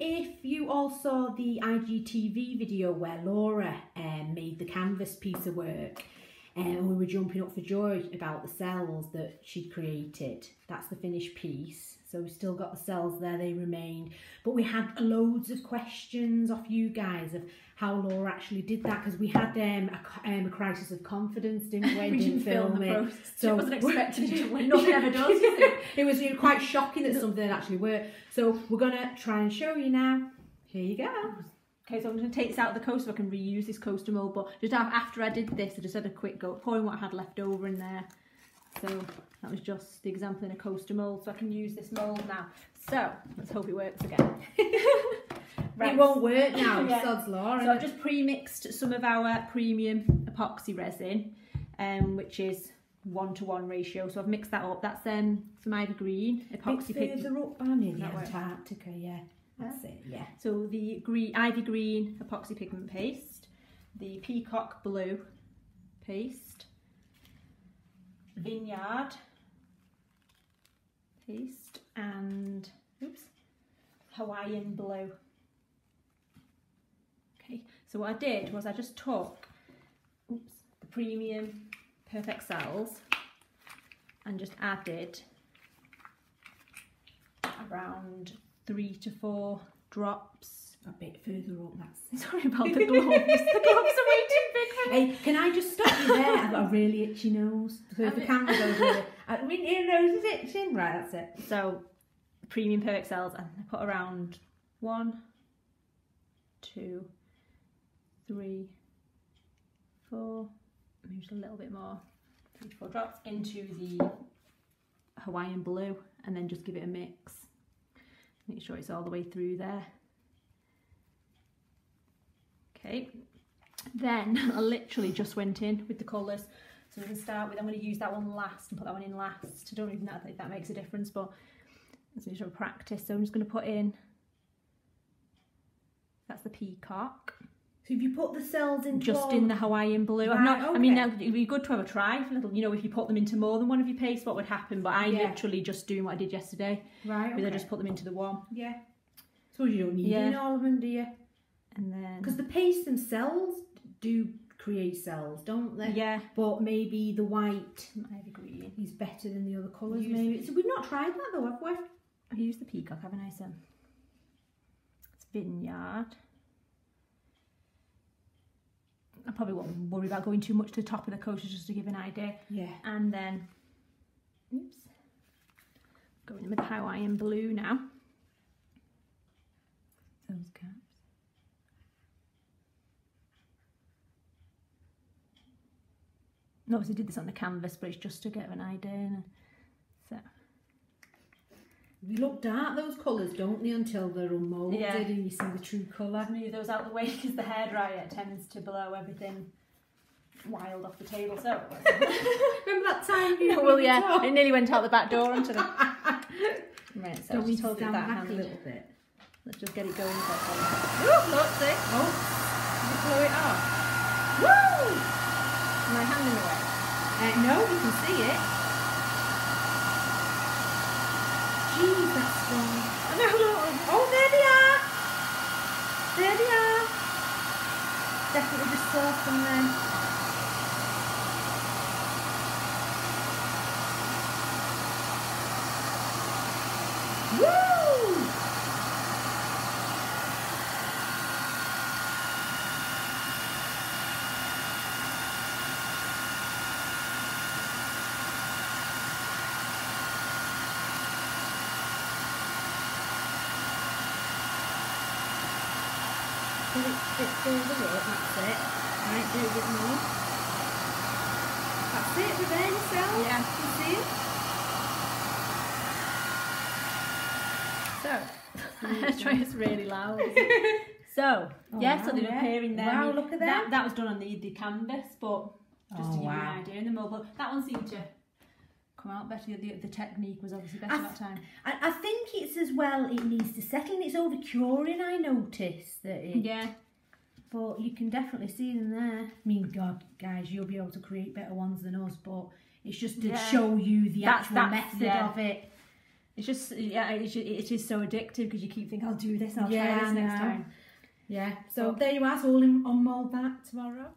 if you all saw the IGTV video where Laura um, made the canvas piece of work and we were jumping up for joy about the cells that she'd created. That's the finished piece. So we've still got the cells there, they remained. But we had loads of questions off you guys of how Laura actually did that because we had um, a, um, a crisis of confidence, didn't we? we didn't film, film the it. process. So So wasn't expecting it to win. Nothing ever does. it? was you know, quite shocking that something actually worked. So we're gonna try and show you now. Here you go. Okay, so I'm going to take this out of the coaster so I can reuse this coaster mold. But just after I did this, I just had a quick go pouring what I had left over in there. So that was just the example in a coaster mold. So I can use this mold now. So let's hope it works again. It won't work now. Yeah. Sod's law. So I've just pre-mixed some of our premium epoxy resin, um, which is one to one ratio. So I've mixed that up. That's um, some ivy green epoxy pigment. further up, the Antarctica. Yeah, that's it. Yeah. So the green, ivy green epoxy pigment paste, the peacock blue paste, vineyard paste, and oops, Hawaiian blue. Okay, so what I did was I just took oops, the premium perfect cells and just added around three to four drops A bit further up. That's Sorry about the gloves. the gloves are way too big for me. Hey, can I just stop you there? I've got a really itchy nose. So if the camera's over there, uh, I mean, your nose is itching. Right, that's it. So, premium perfect cells, and I put around one, two, three, four, maybe just a little bit more, three, four drops into the Hawaiian blue, and then just give it a mix. Make sure it's all the way through there. Okay, then I literally just went in with the colours. So going to start with, I'm going to use that one last and put that one in last. I don't even know if that makes a difference, but it's a of practice. So I'm just going to put in, that's the peacock, So if you put the cells in just in the Hawaiian blue. Right, not, I mean, now it'd be good to have a try, a little, you know, if you put them into more than one of your pastes, what would happen? But I Yeah. literally just doing what I did yesterday, right, where I just put them into the one. yeah. So you don't need Yeah. all of them, do you? And then, Because the paste themselves do create cells, don't they? yeah, But maybe the white ivy green. is better than the other colours. Use- Maybe. So we've not tried that though, have we? I've used the peacock, haven't I, Sam? It's vineyard. I probably won't worry about going too much to the top of the coaster just to give an idea. Yeah. And then, oops, going in with the Hawaiian blue now. Those caps. Obviously did this on the canvas, but it's just to get an idea. and So, They look dark, those colours, don't they, until they're unmoulded Yeah. and you see the true colour. Move those out the way because the hairdryer tends to blow everything wild off the table. So, Remember that time you well, yeah, it it nearly went out the back door onto the. Right, so Don't we just hold it that back hand. a little bit? Let's just get it going. Oh, look, see? Oh, you blow it off? woo! My hand in the way. Uh, no, you can see it. That's strong. No, no. Oh, there they are. There they are. Definitely just saw some then. Woo! Bit further up, that's it. Right, do a bit more. That's it, we're there yourself. Yeah. You see it? So, this really loud. So, Oh, yeah, so wow, they're yeah. appearing there. Wow, look at that. them. That was done on the, the canvas, but just Oh, to give you an idea in the mobile. That one seemed to come out better. The, the technique was obviously better I that time. I, I think it's as well, it needs to settle and it's over curing, I noticed that it. Yeah. But you can definitely see them there. I mean, God, guys, you'll be able to create better ones than us, but it's just to Yeah. show you the That's- actual that's- method yeah. of it. It's just yeah, it's just, it is so addictive because you keep thinking, I'll do this, I'll Yeah, try this next time. Yeah. So there you are. So all in, on mould that tomorrow.